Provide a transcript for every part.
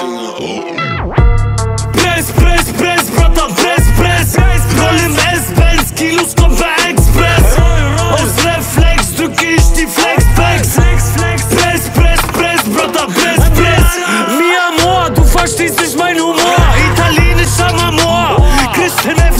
Finger oben. Press, press, press, Brata, press, press. Roll im S-Benz, Kilos kommt bei Express. Aus Reflex drücke ich die Flexbacks. Press, press, press, Brata, press, press. Mi amor, du verstehst nicht mein Humor. Italienischer Mamor, Christian F.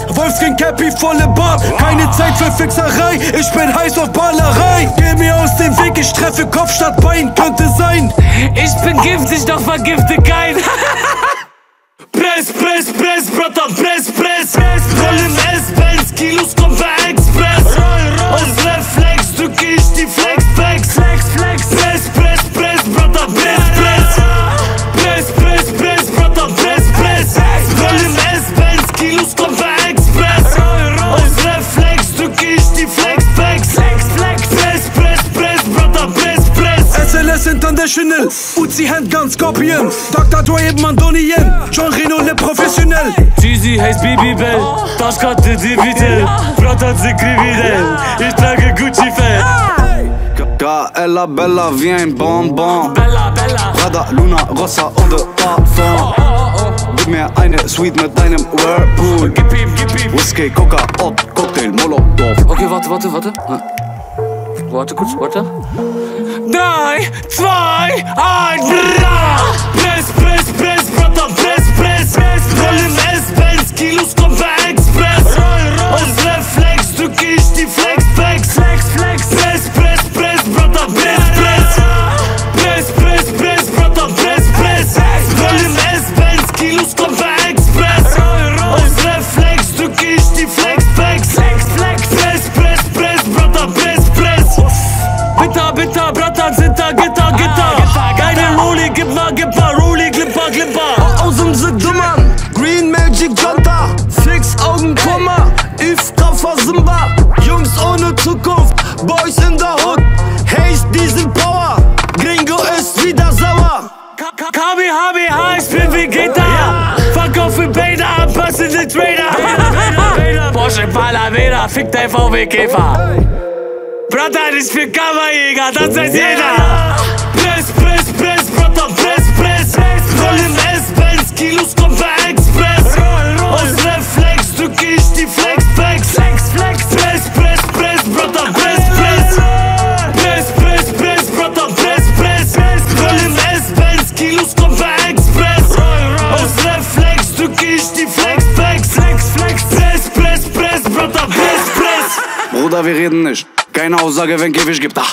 Jagd, Wolfskin Cappy, volle Bart. Keine Zeit für Fixerei, ich bin heiß auf Ballerei. Geh mir aus dem Weg, ich treffe Kopf statt Bein, könnte sein. Ich bin giftig, doch vergifte kein. press, press, press, express On se réflexe de qui je flex flex. Flex Press press press brata press press. SLS International Uzi Handgun Scorpion. Dr. Dwayne Mandonian John Reno le professionnel. Cheesy Hayes Bibi Bell Taşkat de dibitel Brata zikrividel Ich trage Gucci Fell Bella Bella vient bonbon Bella Bella. Prada Luna Rossa au de parfum Gib mir eine Suite mit deinem Whirlpool. gib ihm, gib ihm. Whisky, Coca, Hot, Cocktail, Molotov. Okay, warte, warte, warte. Warte kurz, warte. Drei, zwei, eins, bra! Press, press, press, Brother, press, Zitter, Gitter, Gitter. Keine Rolli, gib mal, gib mal, Rolli, Glipper, Glipper. Aus dem Dummer, Green Magic Janta, Fix Augen Komma, If Kaffer Simba, Jungs ohne Zukunft, Boys in der Hood, Haze Diesel Power, Gringo ist wieder sauer. KBHBH, ich bin Vegeta. Verkaufe Beta, anpassende Trader. Porsche Panamera, fick dein VW-Käfer. Brother, ich bin Kammerjäger, das weiß jeder. Press, press, press, Brother, press, press. Roll im S-Benz, Kilos kommt per Express. Aus Reflex drücke ich die Flexpacks. Press, press, press, Brother, press, press. Press, press, press, Brother, press, press. Roll im S-Benz, Kilos kommt per Express. Aus Reflex drücke ich die Flexpacks. Press, press, press, Brother, press, press. Bruder, wir reden nicht. Keine Aussage, wenn Käfig gibt, da.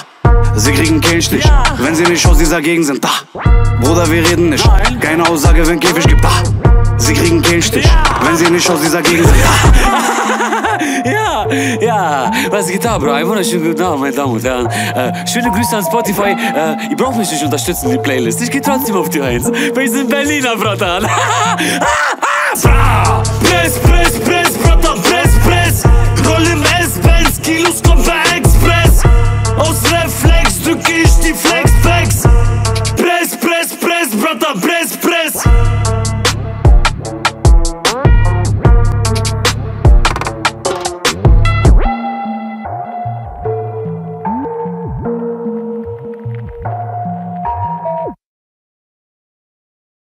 Sie kriegen Kehlstich, wenn sie nicht aus dieser Gegend sind, da. Bruder, wir reden nicht. Keine Aussage, wenn Käfig gibt, da. Sie kriegen Kehlstich, wenn sie nicht aus dieser Gegend sind, da. Ja, ja, was geht da, Bro? Ein wunderschönen guten Abend, meine Damen und Herren. Äh, schöne Grüße an Spotify. Äh, ihr braucht mich nicht unterstützen, die Playlist. Ich geh trotzdem auf die Eins. Wir sind Berliner, Bratan. brother,